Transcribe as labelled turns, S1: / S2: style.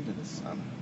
S1: into the sun.